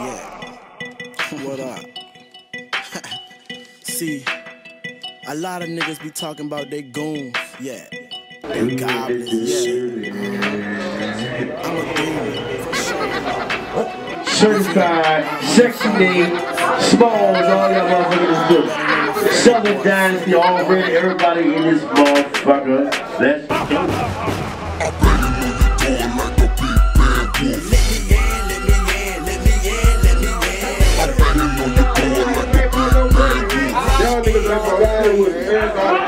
Yeah. what up? See, a lot of niggas be talking about they goons. Yeah. They goblins. shit I'm a goon. Certified, sexy smalls, all y'all motherfuckers do. Southern Dynasty already, everybody in this motherfucker. Let's go.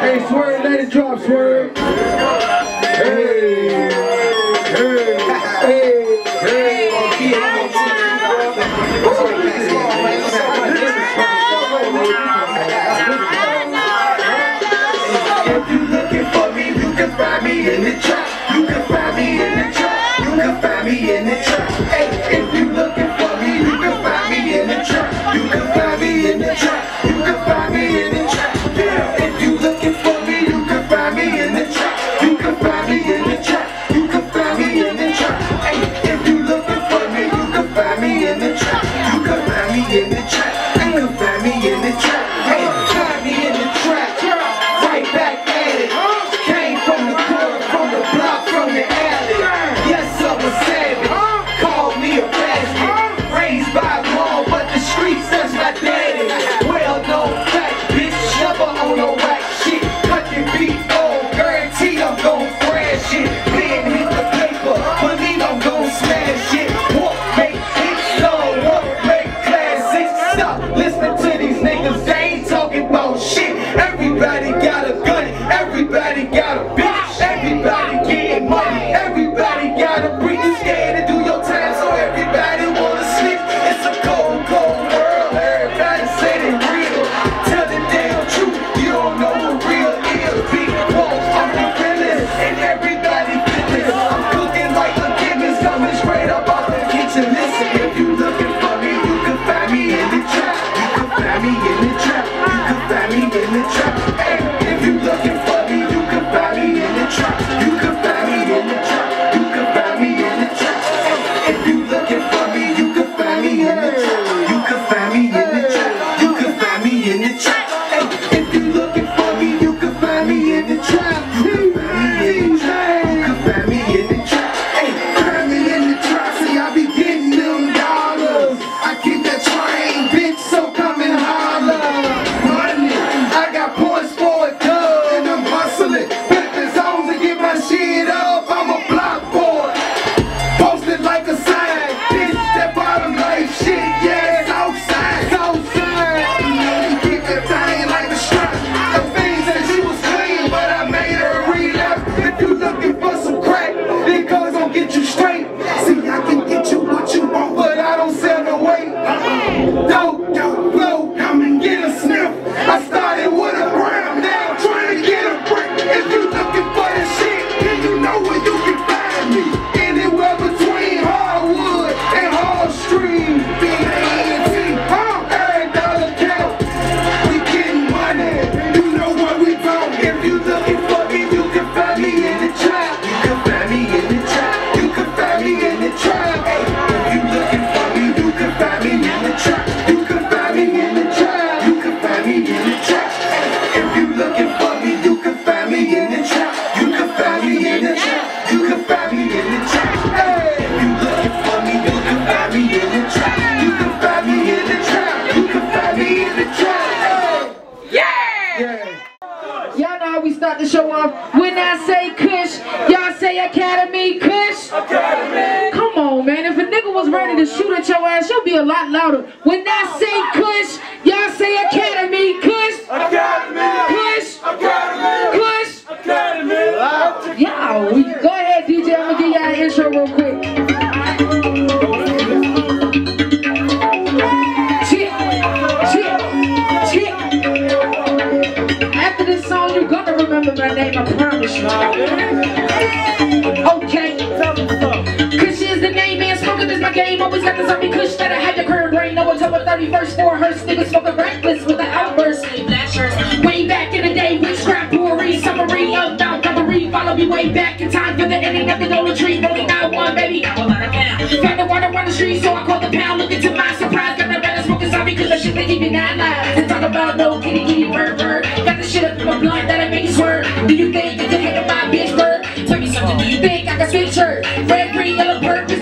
Hey, Swerve, let it drop, Swerve. Hey, hey, hey, hey. If you looking for me, you can find me in the trap. You can find me in the trap. You can find me in the trap. Hey, if you looking for me, you can find me in the trap. You can find me in the trap you looking for me, you can find me in the Everybody a lot louder. When little kitty kitty bird bird. Got the shit up in my blood that I make it swerve. Do you think that the heck of my bitch bird? Tell me something, do you think I can switch her? Red, green, yellow, purple.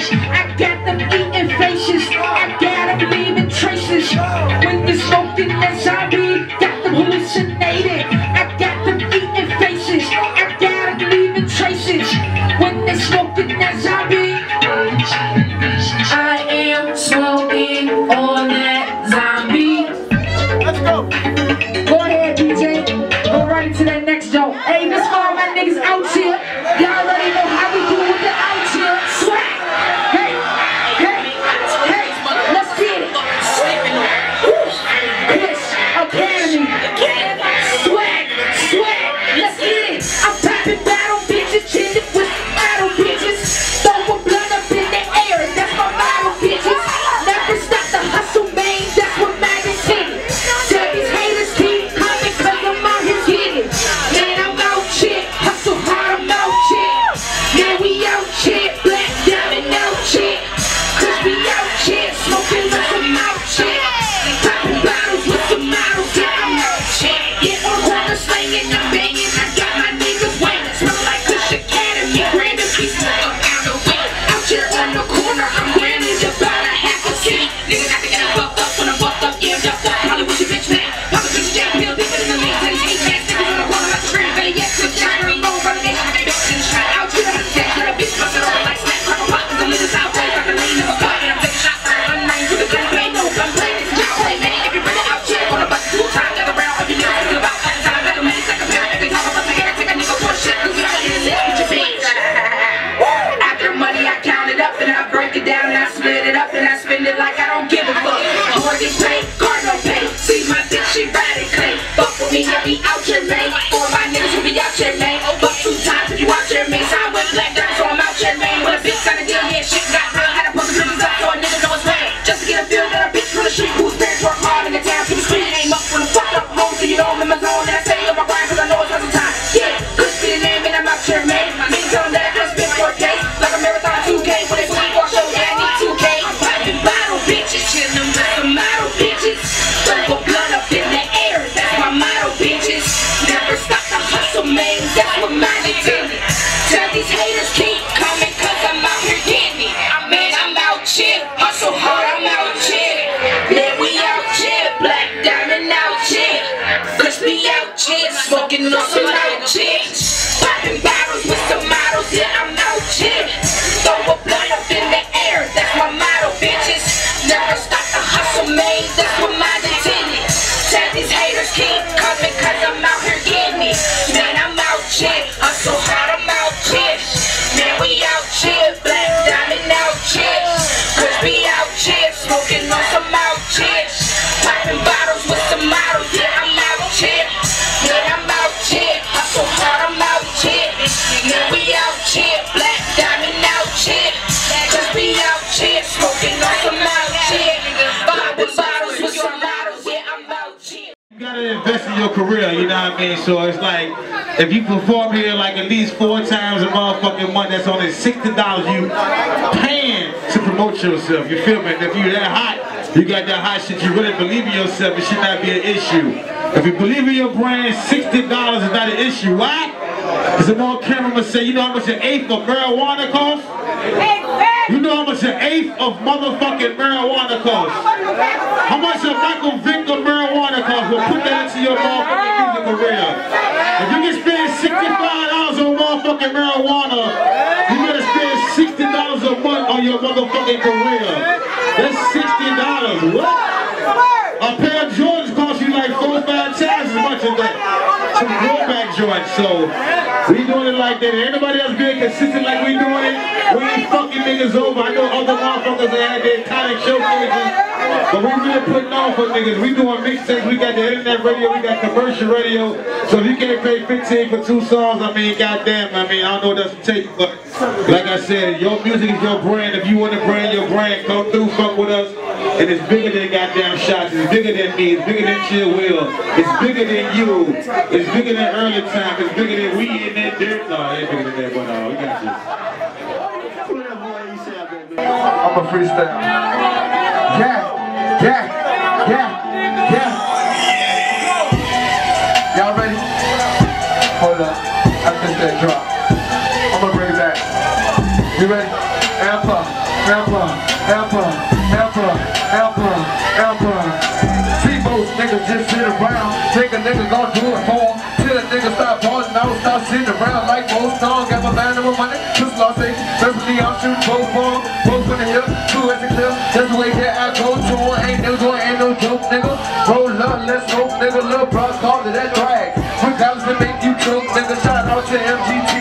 Christmas. Sometimes So it's like, if you perform here like at least four times a motherfucking month, that's only $60 you paying to promote yourself. You feel me? If you that hot, you got that hot shit, you really believe in yourself, it should not be an issue. If you believe in your brand, $60 is not an issue. Why? Because the more cameraman say, you know how much an eighth of marijuana costs? Exactly. You know how much an eighth of motherfucking marijuana costs? How much a Michael Vick of marijuana cost? will put that into your motherfucking music career. If you can spend $65 on motherfucking marijuana, you better spend $60 a month on your motherfucking career. That's $60. What? A pair of Jordans cost you like four five times as much as that some throwback joints. So we doing it like that. Anybody else being consistent like we doing it, we ain't fucking niggas over. I know other motherfuckers that had their iconic showcases. But we really putting on for niggas. We doing mixtapes. We got the internet radio. We got commercial radio. So if you can't pay 15 for two songs, I mean, goddamn, I mean, I don't know what else to take. But like I said, your music is your brand. If you want to brand your brand, come through, fuck with us. And it's bigger than goddamn Shotz. It's bigger than me. It's bigger than Chill Will. It's bigger than you. It's bigger than early time. It's bigger than we in that dirt. No, it ain't bigger than that, but no, we got you. I'm a freestyle. Yeah, that drop. I'm gonna bring it back. You ready? Amp up, amp up, amp up. See most niggas just sit around. Think a nigga gon' do it for. Till a nigga stop balling out, stop sitting around like most songs. Got my band with money, just lost it. Especially I'm shooting both for. Both from the hip, two at the clip. That's the way that I go to. Ain't no joy, ain't no joke, nigga. Roll up, let's go, nigga. Lil' bros call it that drag. To make you choke, nigga. Shout out to MGT.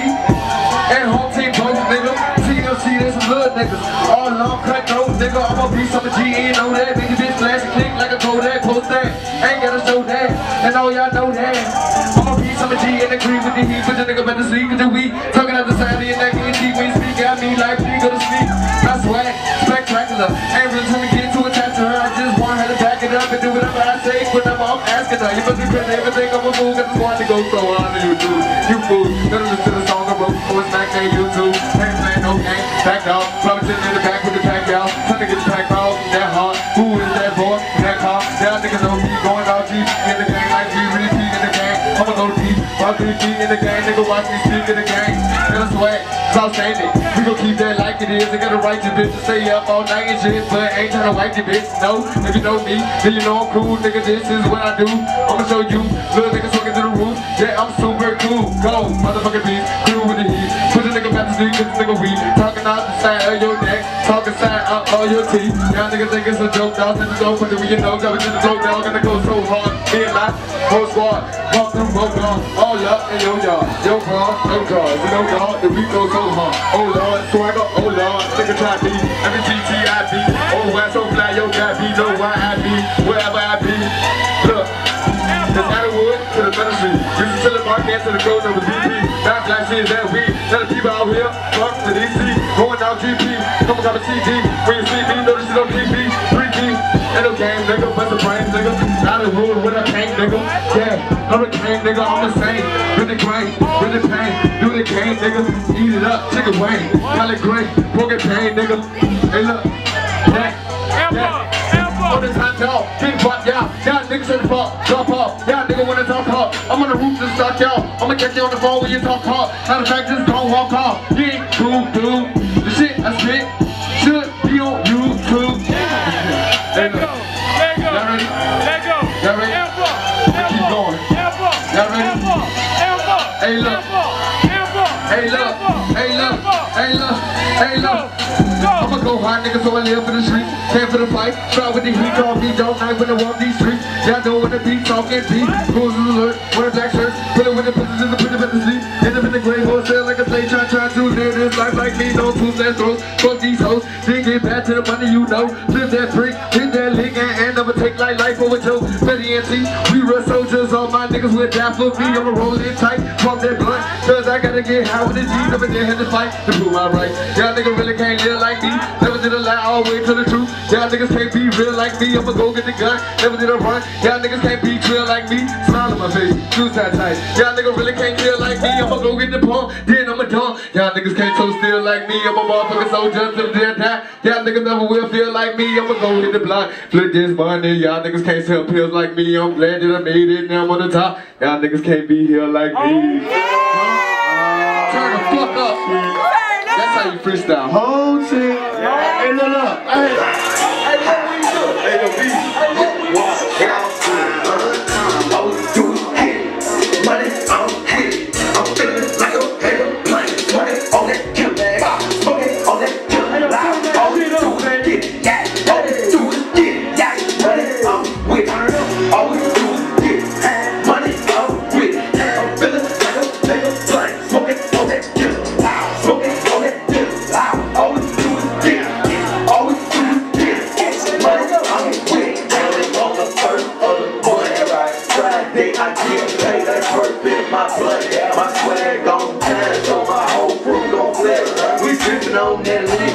And home team both, nigga. TLC, there's some good niggas. All long cut throat, nigga. I'ma be some G, know that. Nigga, bitch, flash and click like a Kodak. Post that. Ain't gotta show that. And all y'all know that. I'ma be some G and agree with the heat. But the nigga better sleep with the week. Talking out the side of your neck and deep when you speak at me like we go to sleep. I swag, spectacular. Ain't really trying to get too attached to her. I just want her to back it up and do whatever I say. Whenever I'm asking her. You must be crazy, everything I'm a fool. Go so on to you, fool. Don't listen to the song I wrote before it's back on YouTube. Ain't playing no game. Back. Probably sitting in the back with the pack out. Trying to get the pack out. That hard. Who is that boy? That car. Y'all niggas know me going out deep in the game like we really deep in the game. I'ma go deep. Three feet in the game. Nigga watch me speak in the game. And I swag. It's outstanding. Gon' keep that like it is. I got a right to bitch to stay up all night and shit. But ain't tryna wipe the bitch. No. If you know me, then you know I'm cool. Nigga, this is what I do. I'ma show you. Little niggas talking to the roof. Yeah, I'm super cool. Go. Motherfucking beast. Cool with the heat. Put the nigga back to sleep. Cause the nigga weak. Talking out the side of your neck. Talking side out all your teeth. Y'all niggas think it's a joke. Dog in the door. Put it with your nose. Drop it to the throat. Dog gonna go so hard. Me and my whole squad. Walk through both guns. Up in your yard. Your car. No. Oh you know God. The beat goes so hard. Oh Lord. Swagger. Oh Lord. Nigga try me. Every GTIB. Oh, why so fly? Yo, got be. Know why I be. Wherever I be. Look. The Atterwood to the Middle Street. Used to the market to the code of the BP. Not black shit that we. Tell the people out here. Fuck to DC. Going out GP. Come on, a CD. When you see me, know this on TV. 3G. No game, nigga. Bust the brain, nigga. Out of rule with a tank, nigga. Yeah. King, nigga. I'm the same. With the grain. With the pain. Do the cane, nigga. Eat it up. Chicken wing. Collard green. Broken pain, nigga. Hey, look. Yeah. Yeah. On this hot dog, big butt, y'all. Y'all niggas in the fuck, drop off. Y'all nigga wanna talk hard. I'm on the roof to start y'all. I'ma catch you on the phone when you talk hard. Matter of fact, just don't walk off. You ain't cool, dude. The shit I spit go. Y'all ready? Let go. Y'all ready? Amp up. Amp Keep going. Amp up. Y'all ready? Amp up. Amp up. Hey, look. Amp up. Hey, look. Hey, look. Hey, look. Hey, look. Go. I'ma go hard, nigga, so I live for the streets. Came for the fight, try with the heat, call me dog night when I walk these streets. Y'all know when the beat talking beat, rules is alert, wear black shirts, put it with the pictures in the put it in the sleep. End up in the grave wholesale like a slave, try, try to live this life like me, no tools, that's throws. Fuck these hoes, then get back to the money you know. And we real soldiers, all my niggas with that for me. I'ma roll it tight, pump that blunt, cause I gotta get high with the G's had to fight to prove my right. Y'all niggas really can't live like me, never did a lie, way to the truth. Y'all niggas can't be real like me, I'ma go get the gun, never did a run. Y'all niggas can't be real like me, smile on my face, shoes that tight. Y'all niggas really can't feel like me, I'ma go get the pump, then I'ma dump. Y'all niggas can't so still like me, I'm a motherfucking soldier till the day I die. Y'all niggas never will feel like me, I'ma go hit the block, flip this money. Y'all niggas can't sell pills like me, I'm glad that I made it, now I'm on the top. Y'all niggas can't be here like me. Turn the fuck up. That's how you freestyle. Whole shit. Hey, look, look. Hey, hey, what we do? Hey, yo, B. Always no middle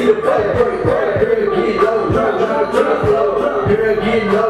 need a play, play, play, girl, get low, drop, drop, drop, low, girl, get low.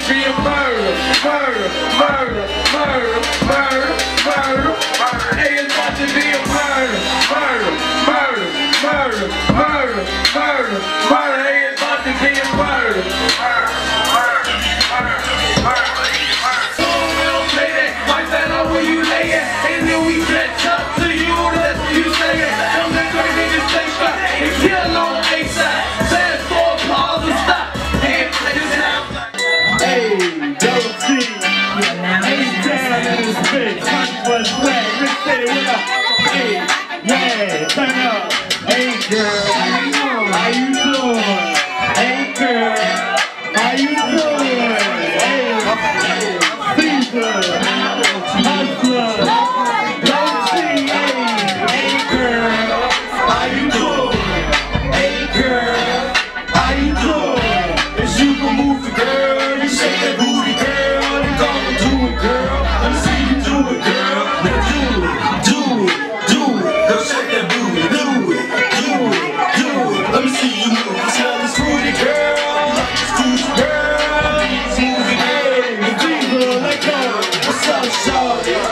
to be a murder, murder, murder, murder, murder, murder, murder. Niggas about to be a murder, murder, murder, murder, murder, murder, murder. Niggas about to be a murder, murder, murder, murder. Hey, turn up. Hey, girl. Oh, yeah.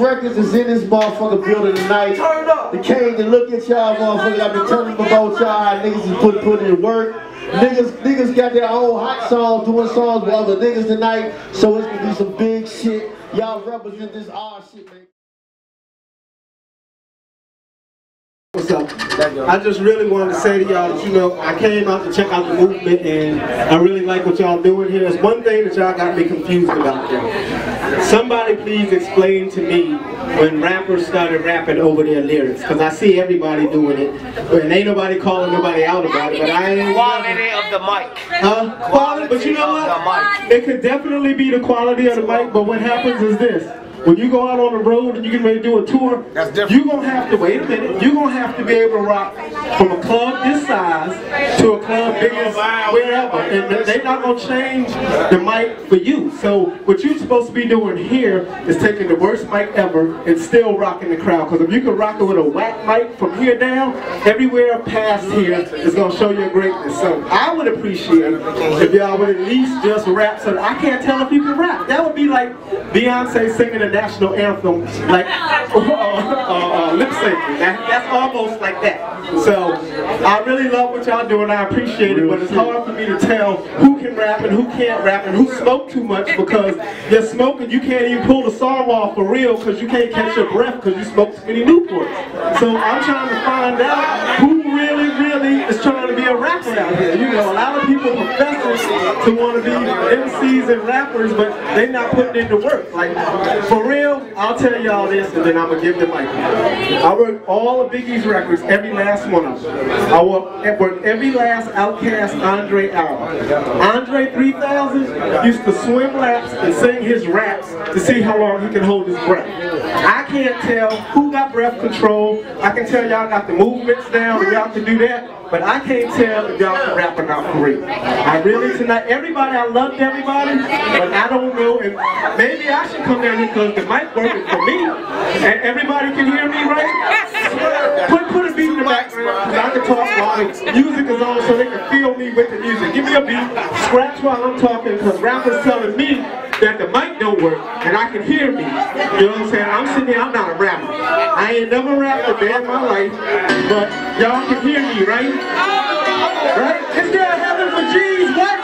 Records is in this motherfucker building tonight. Turn up. The King to look at y'all motherfuckers. I've been telling them about y'all. Niggas is put, put in work. Niggas, niggas got their own hot song, doing songs with other niggas tonight. So it's gonna be some big shit. Y'all represent this odd shit, man. What's up? I just really wanted to say to y'all that you know I came out to check out the movement and I really like what y'all doing here. There's one thing that y'all got me confused about. Here. Somebody please explain to me when rappers started rapping over their lyrics because I see everybody doing it, but ain't nobody calling nobody out about it. But I ain't quality of the mic. Huh? Quality, but you know what? It could definitely be the quality of the mic. But what happens is this. When you go out on the road and you get ready to do a tour, you're going to have to, wait a minute, you're going to have to be able to rock from a club this size to a club bigger wherever. And they're not going to change the mic for you. So what you're supposed to be doing here is taking the worst mic ever and still rocking the crowd. Because if you can rock it with a whack mic from here down, everywhere past here is going to show your greatness. So I would appreciate if y'all would at least just rap. So I can't tell if you can rap. That would be like Beyonce singing national anthem, like, uh, uh, uh, lip sync. That, that's almost like that. So, I really love what y'all doing. I appreciate it, but it's hard for me to tell who can rap and who can't rap and who smoked too much because you're smoking, you can't even pull the song off for real because you can't catch your breath because you smoked too many Newports. So, I'm trying to find out who really, really is trying to be a rapper out here. You know, a lot of people profess to want to be MCs and rappers, but they're not putting in the work. Like, for real, I'll tell y'all this and then I'm going to give the mic. I worked all of Biggie's records, every last one of them. I worked, every last Outkast Andre album. Andre 3000 used to swim laps and sing his raps to see how long he can hold his breath. I can't tell who got breath control. I can tell y'all got the movements down y'all can do that. But I can't tell if y'all can rap or not for real. I really tonight, everybody, I loved everybody, but I don't know if maybe I should come down here because the mic working for me. And everybody can hear me, right? Put put a beat in the background because I can talk while music is on so they can feel me with the music. Give me a beat, scratch while I'm talking because rappers telling me that the mic don't work and I can hear me. You know what I'm saying? I'm sitting here, I'm not a rapper. I ain't never rapped a day in my life, but y'all can hear me, right? Right? Is there a heaven for G's? What?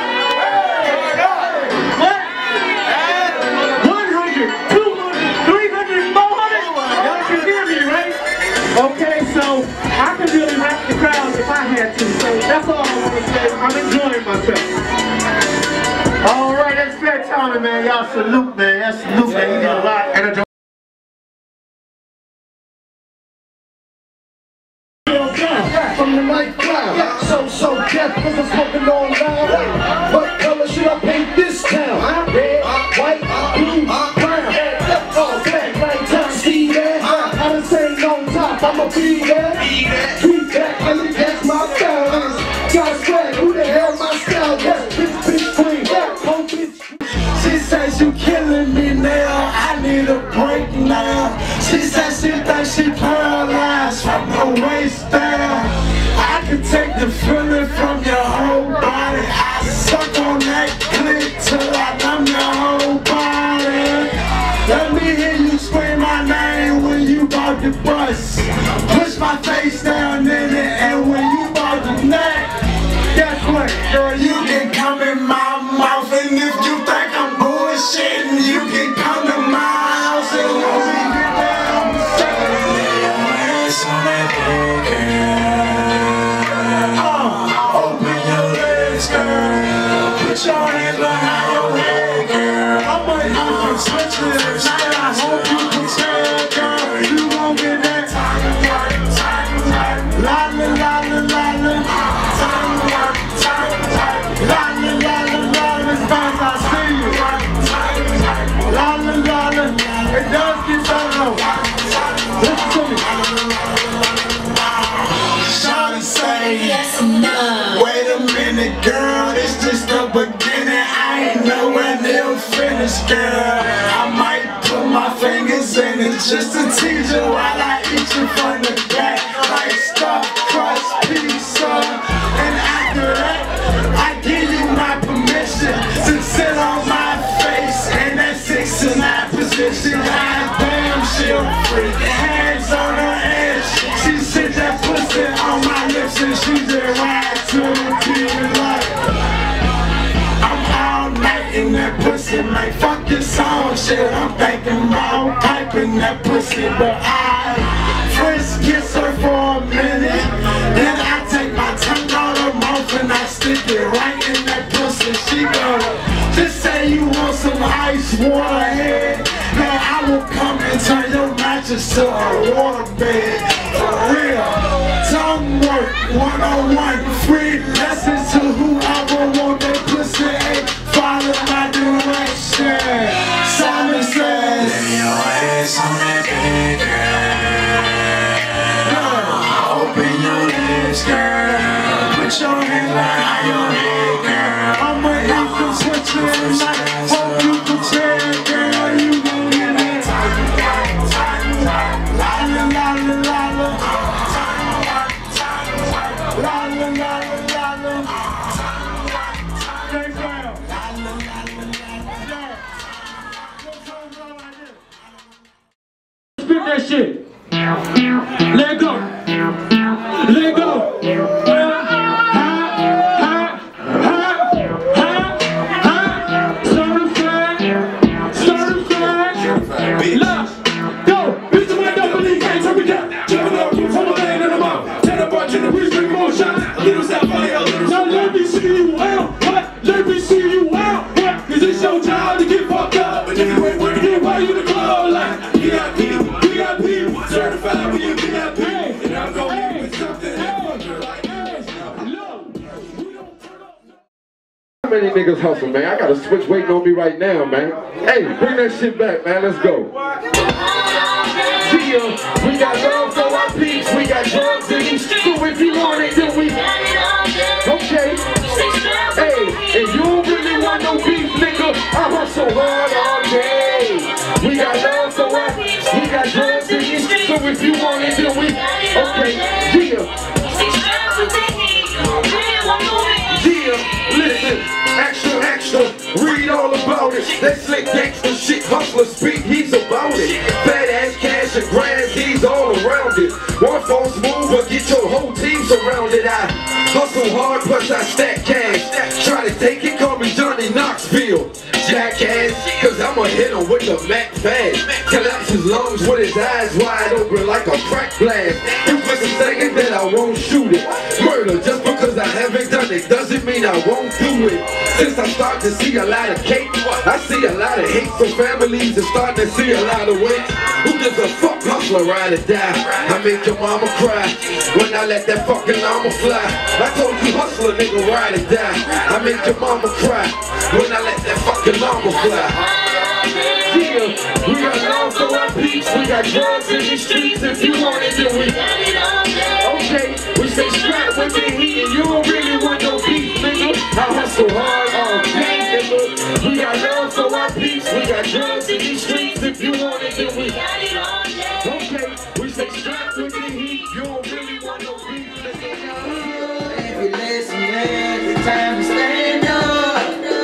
What? 100, 200, 300, 400? Y'all can hear me, right? Okay, so I can really rap the crowd if I had to. So that's all I want to say. I'm enjoying myself. All right, that's fair timing, man. Y'all salute, man. That's salute, man. You did a lot. And a From the night cloud, so so death, cause I'm smoking on loud. What color should I paint this town? Red, white, blue, brown. All black, night time, see that? I done sang on top, I'ma be there. Keep that, let me catch my balance. Got swag, who the hell my style? Yes, bitch. She says you killing me thinks she paralyzed from the waist down. Girl. I might put my fingers in it just to tease you while I eat you from that pussy, but I first kiss her for a minute. Then I take my tongue out her mouth and I stick it right in that pussy. She go, just say you want some ice water head. Man, I will come and turn your mattress to a water bed. For real. Tongue work 101. Free lessons got a switch waiting on me right now, man. Hey, bring that shit back, man. Let's go. Yeah, we got love for our peeps. We got drugs in these. So if you want it, then we. Okay. Hey, and you don't really want no beef, nigga. I hustle hard all day. We got love for our peeps. We got drugs in these. So if you want it, That slick gangster shit, hustler speak, he's about it. Fat ass cash and grass, he's all around it. One false move, but get your whole team surrounded. I hustle hard, plus I stack cash. Try to take it, call me Johnny Knoxville. Jackass, cause I'ma hit him with the Mac fast. Collapse his lungs with his eyes wide open like a crack blast. It's a second that I won't shoot it. Murder, just because I haven't done it doesn't mean I won't do it. Since I start to see a lot of cake, see a lot of hate from families and starting to see a lot of weight. Who gives a fuck hustler ride or die? I make your mama cry when I let that fucking llama fly. I told you hustler nigga ride or die. I make your mama cry when I let that fucking llama fly. We got love for our we got drugs in the streets. If you want it, then we. got it. Okay, we stay strapped with the heat, and you don't really want no beef, nigga. I hustle hard oh, all day, nigga. We got love we got drugs in these streets. If you want it, then we. Okay, we stay strapped with the heat, you don't really want no beef, nigga. If you listen, man, it's time to stand up.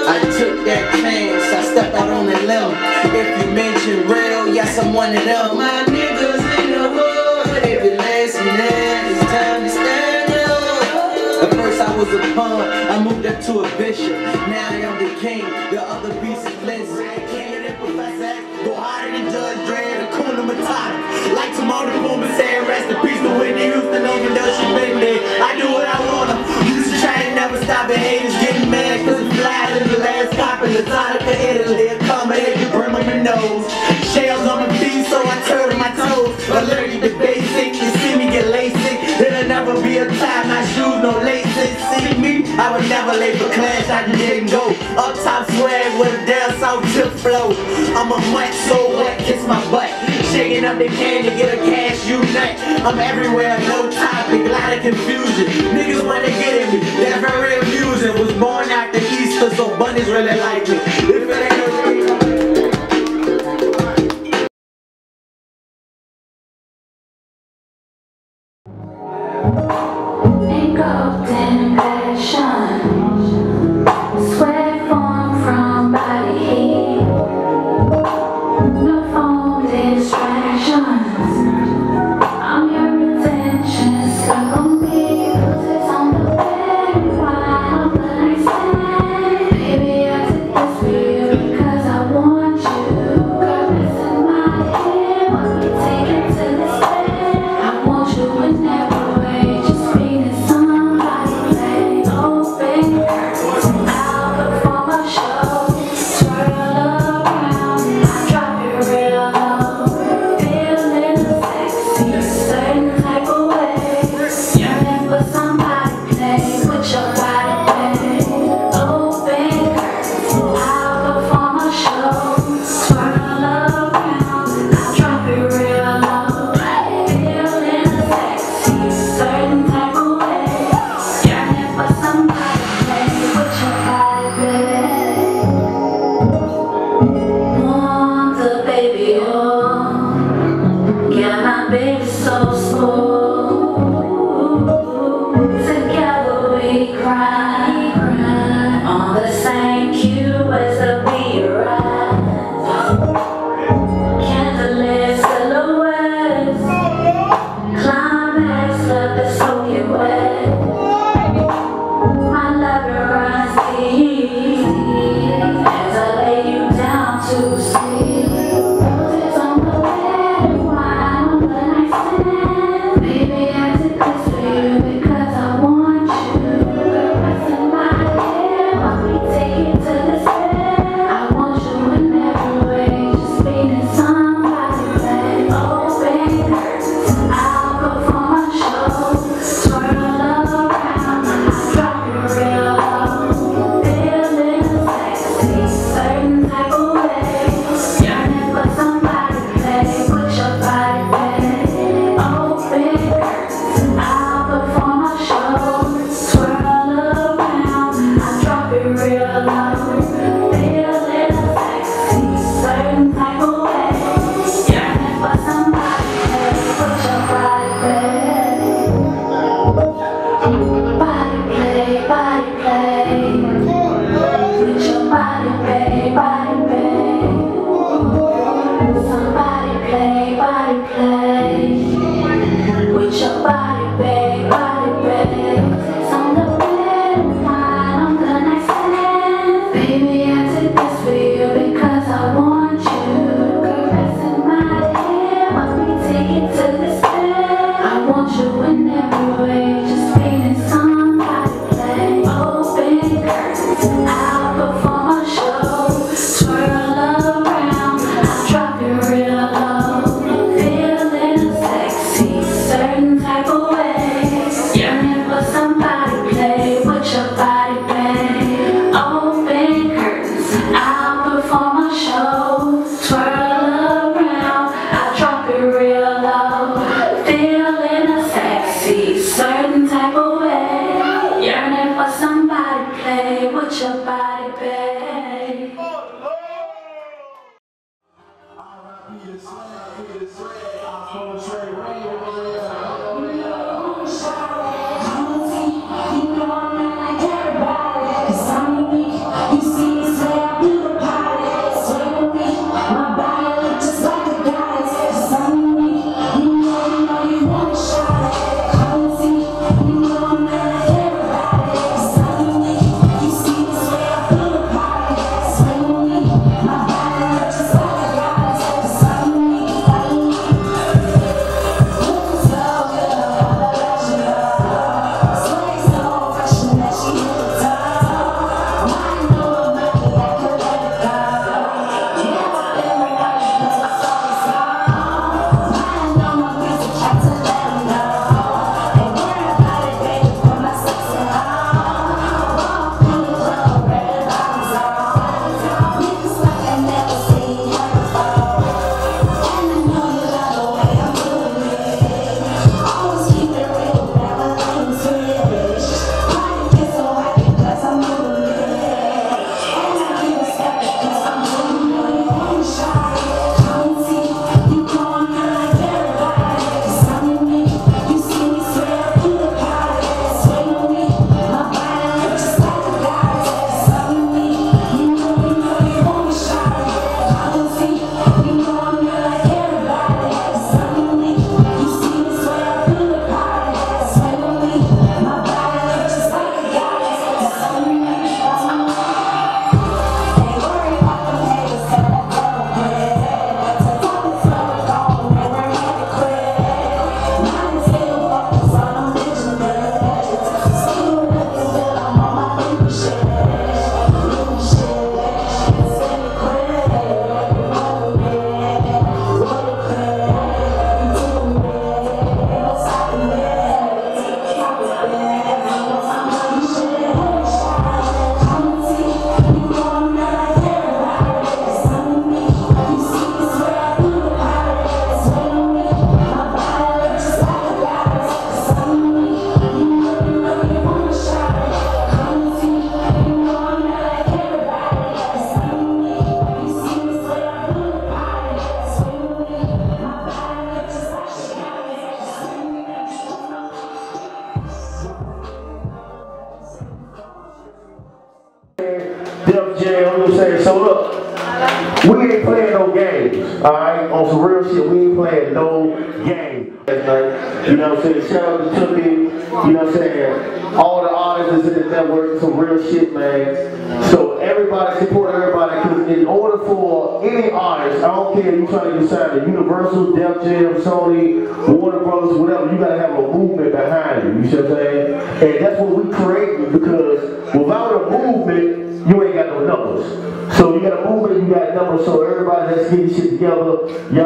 I took that chance, I stepped out on a limb. If you mention real, yes, I'm one of them. My niggas in the hood. If you listen, man, it's time to stand up. At first I was a punk, I moved up to a bishop. Now I'm the king, the Timon the Boom and say rest in peace to Whitney Houston, overdose, she been there. I do what I wanna. To try to never stop it, haters getting mad cause it's fly in the last cop in the Tonica, Italy. A comet, you brim on your nose. Shells on my feet, so I turn my toes. Allergic to basic, you see me get LASIK. There'll never be a time my shoes no laces. See me, I would never late for class, I didn't go. Up top swag with a down south tip flow. I'm a mutt so wet, kiss my butt. Shaking up the can to get a cash you nut. I'm everywhere, no topic, lot of confusion. Niggas wanna get at me, that's very amusing. Was born after Easter, so bunnies really like me. If it ain't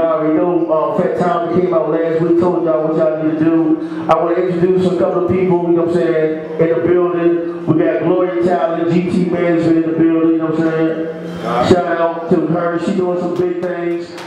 already know uh, Fat Tom came out last week, told y'all what y'all need to do. I want to introduce a couple of people, you know what I'm saying, in the building. We got Gloria Talent GT Management in the building, you know what I'm saying? Shout out to her, she doing some big things.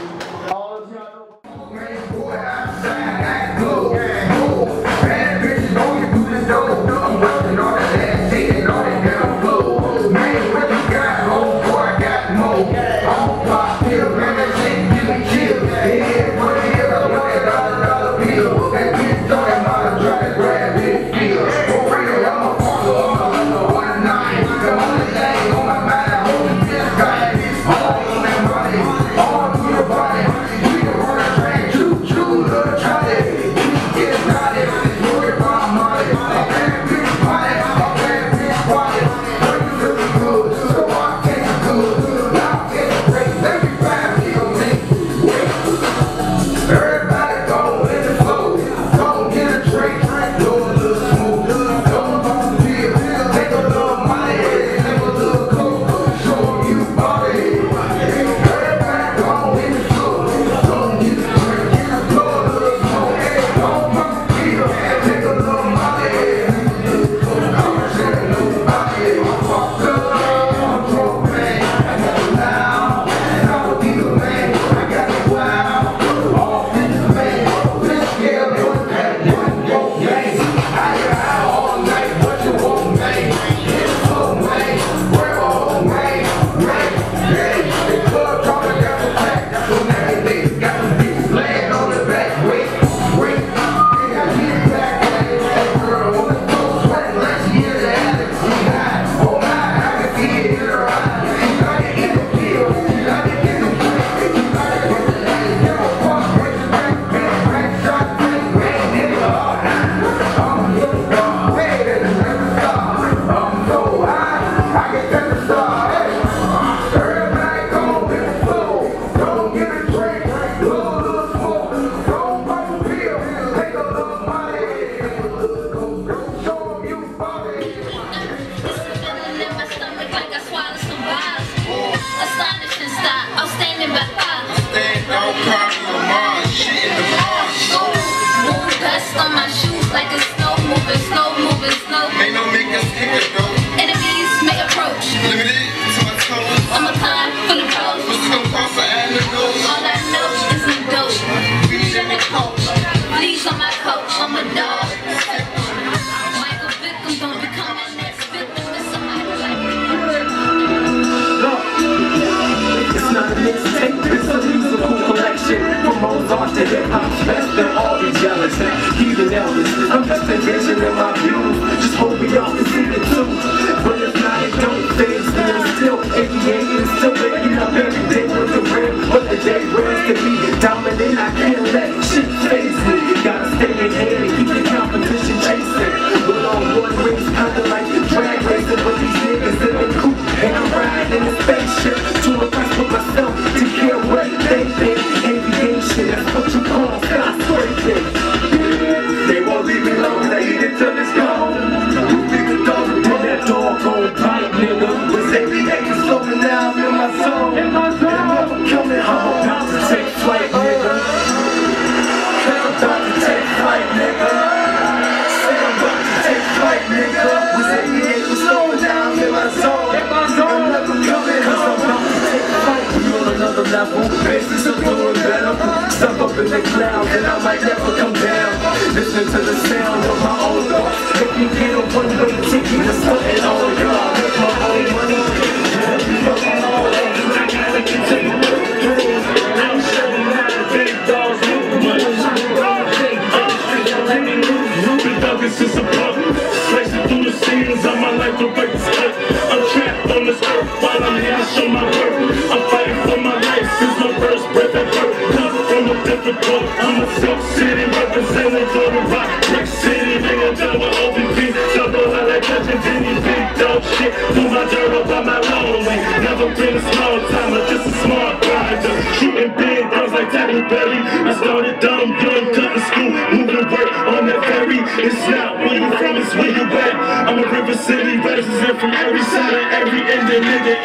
a small timer, just a small grinder. Shooting big guns like Teddy belly. I started dumb, young, cutting school, moving right work on that ferry. It's not where you from, it's where you at. I'm a River City resident from every side of every ending, in the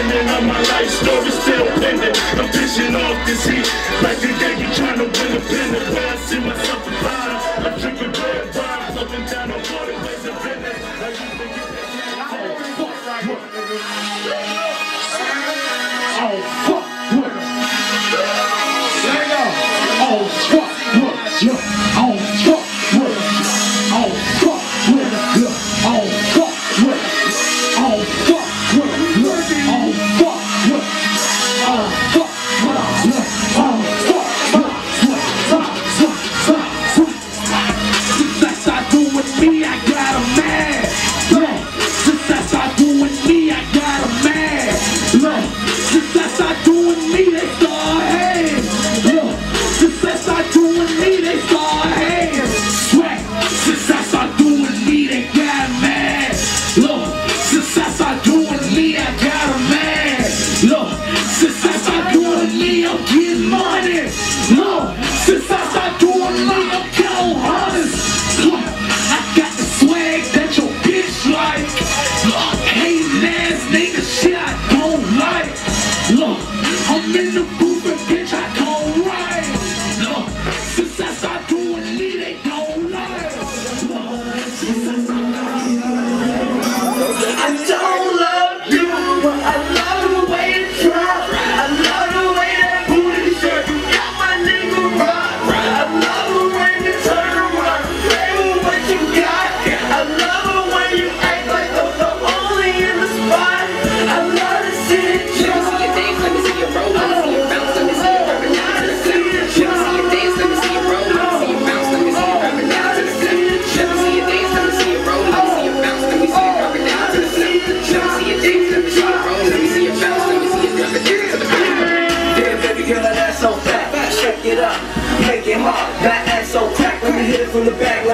ending of my life. Story still pending. I'm pissing off this heat, like the day you trying to win a pennant. Where I see myself about. Oh,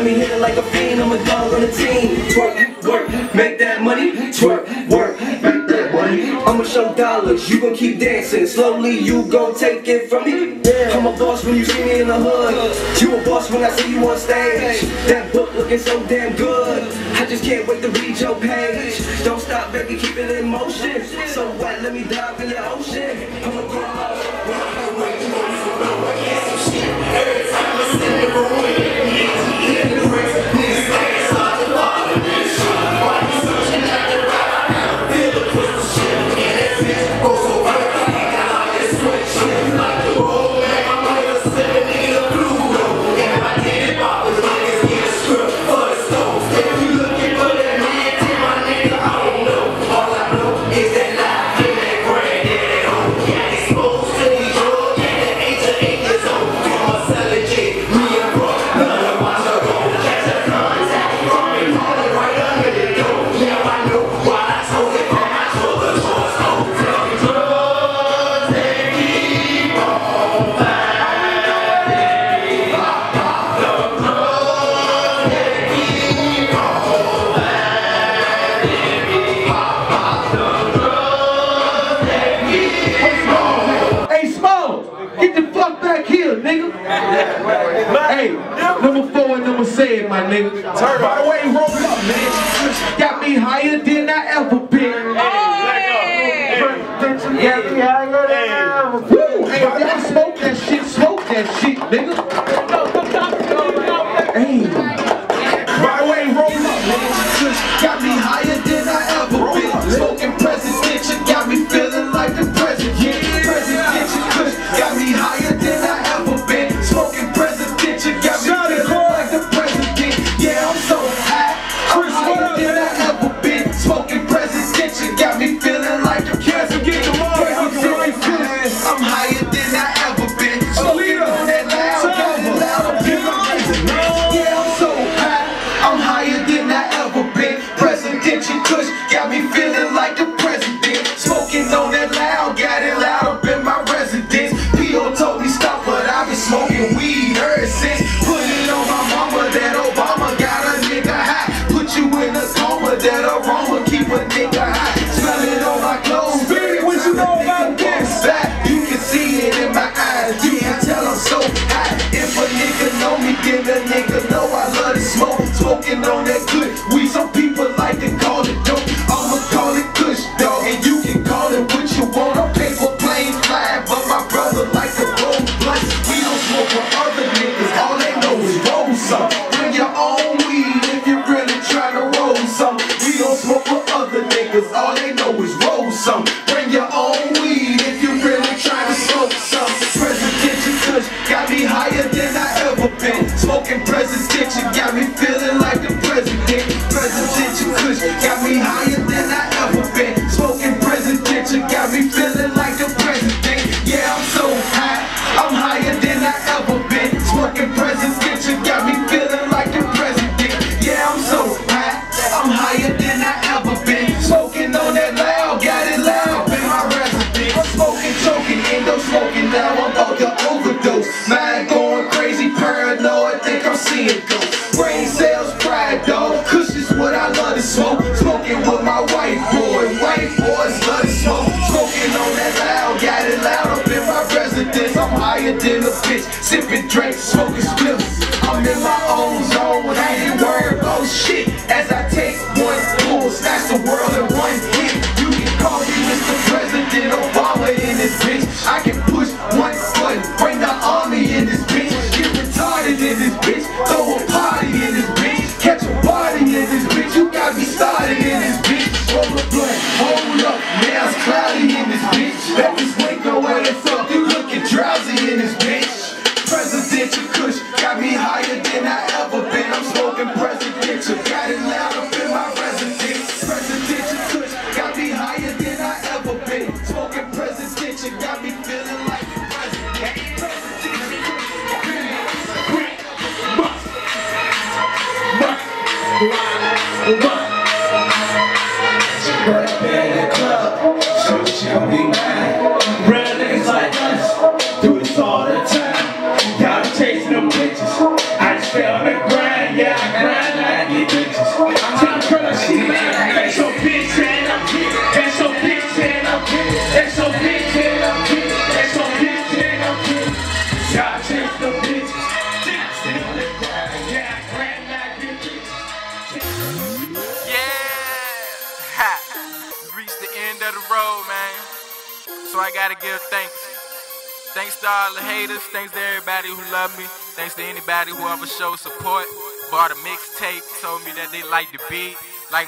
me hitting like a fiend. I'm a dog on the team. Twerk, work, make that money. Twerk, work, make that money. I'ma show dollars. You gon' keep dancing. Slowly you gon' take it from me. I'm a boss when you see me in the hood. You a boss when I see you on stage. That book looking so damn good. I just can't wait to read your page. Don't stop, baby, keep it in motion. So wet, Let me dive in your ocean. I'm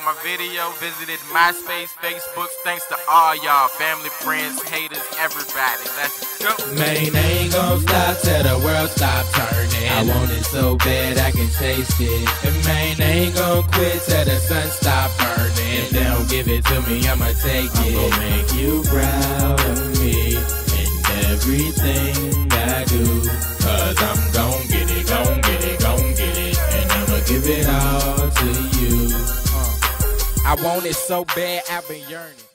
like my video, visited MySpace, Facebook, thanks to all y'all, family, friends, haters, everybody. Let's go. Man ain't gonna stop till the world stop turning. I want it so bad I can taste it. And man ain't gonna quit till the sun stop burning. If they don't give it to me, I'ma take it. I'm gonna make you proud of me and everything I do. Cause I'm gon' get it, gon' get it, gon' get it. And I'ma give it all to you. I want it so bad, I've been yearning.